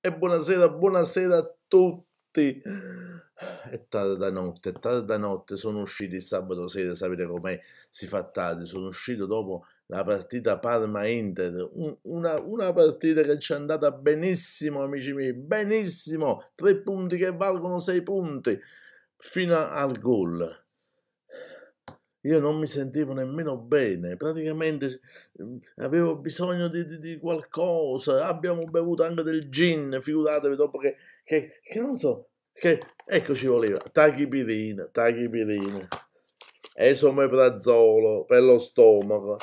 e buonasera, buonasera a tutti. È tarda notte, è tarda notte, sono uscito sabato sera, sapete com'è, si fa tardi, sono uscito dopo la partita Parma-Inter, una, una, partita che ci è andata benissimo, amici miei, benissimo, tre punti che valgono sei punti, fino al gol io non mi sentivo nemmeno bene, praticamente mhmm, avevo bisogno di, di, di qualcosa, abbiamo bevuto anche del gin, figuratevi dopo che, che, che non so, che ecco ci voleva, tachipirina, tachipirina, esomeprazolo per lo stomaco,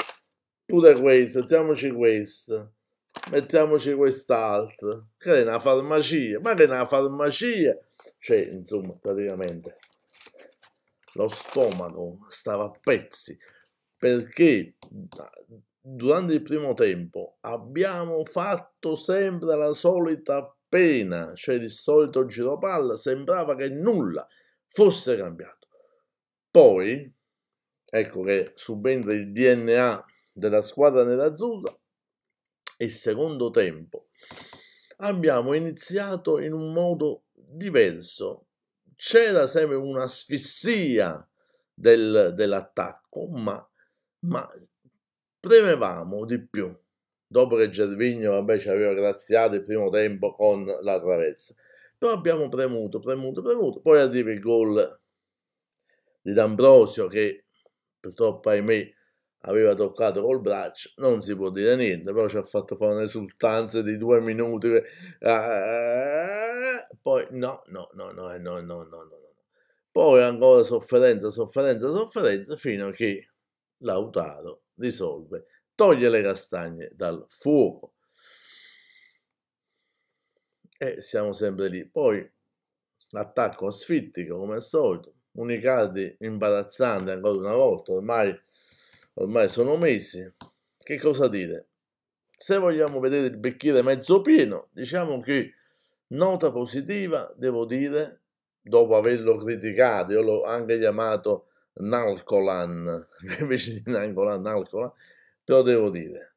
pure questo, mettiamoci questo, mettiamoci quest'altro, che è una farmacia, ma che è una farmacia, cioè insomma praticamente lo stomaco stava a pezzi perché durante il primo tempo abbiamo fatto sempre la solita pena, cioè il solito giro palla, sembrava che nulla fosse cambiato. Poi, ecco che subentra il DNA della squadra nerazzurra, il secondo tempo abbiamo iniziato in un modo diverso, c'era sempre un'asfissia del, dell'attacco, ma, ma premevamo di più. Dopo che Gervigno vabbè, ci aveva graziato il primo tempo con la traversa. Però abbiamo premuto, premuto, premuto. Poi arriva il gol di D'Ambrosio che purtroppo ahimè aveva toccato col braccio, non si può dire niente, però ci ha fatto fare un'esultanza di due minuti. Ah, poi no, no, no, no, no, no, no, no. Poi ancora sofferenza, sofferenza, sofferenza, fino a che Lautaro risolve, toglie le castagne dal fuoco. E siamo sempre lì. Poi l'attacco asfittico, come al solito. Unicardi imbarazzante ancora una volta, ormai ormai sono mesi. Che cosa dire? Se vogliamo vedere il bicchiere mezzo pieno, diciamo che nota positiva, devo dire, dopo averlo criticato, io l'ho anche chiamato Nalcolan, invece di Nancolan, Nalcolan, però devo dire,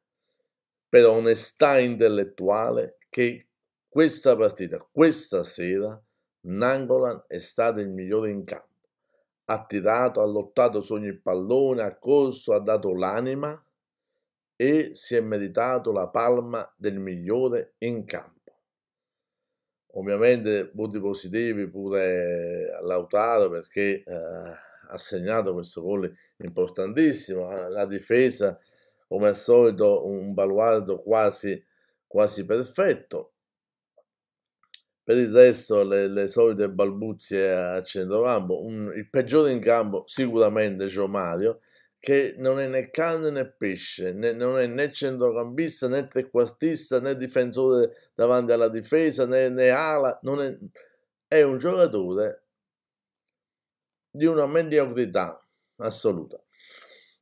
per onestà intellettuale, che questa partita, questa sera, Nangolan è stato il migliore in campo ha tirato, ha lottato su ogni pallone, ha corso, ha dato l'anima e si è meritato la palma del migliore in campo. Ovviamente voti positivi pure a Lautaro perché eh, ha segnato questo gol importantissimo, eh, la difesa come al solito un baluardo quasi, quasi perfetto per il resto le, le solite balbuzie a centrocampo, un, il peggiore in campo sicuramente Gio Mario, che non è né carne né pesce, né, non è né centrocampista né trequartista né difensore davanti alla difesa né, né ala, è, è un giocatore di una mediocrità assoluta.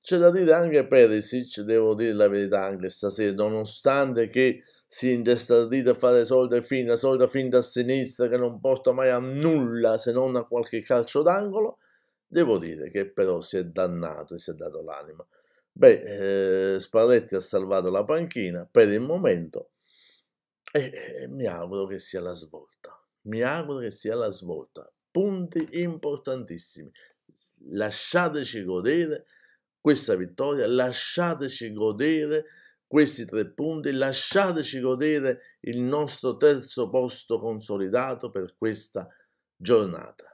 C'è da dire anche Perisic, devo dire la verità anche stasera, nonostante che si intestardita a fare solita finta, solita finta a sinistra che non porta mai a nulla se non a qualche calcio d'angolo, devo dire che però si è dannato e si è dato l'anima. Beh, eh, Spalletti ha salvato la panchina per il momento e, e mi auguro che sia la svolta. Mi auguro che sia la svolta. Punti importantissimi. Lasciateci godere questa vittoria, lasciateci godere questi tre punti, lasciateci godere il nostro terzo posto consolidato per questa giornata.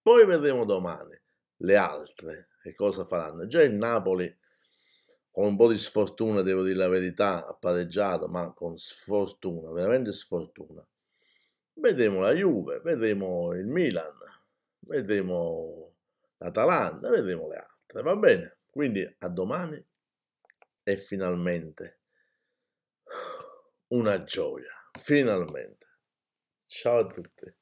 Poi vedremo domani le altre che cosa faranno. Già il Napoli con un po' di sfortuna, devo dire la verità, ha pareggiato, ma con sfortuna, veramente sfortuna. Vedremo la Juve, vedremo il Milan, vedremo l'Atalanta, vedremo le altre, va bene? Quindi a domani e finalmente una gioia, finalmente. Ciao a tutti.